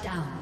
Down.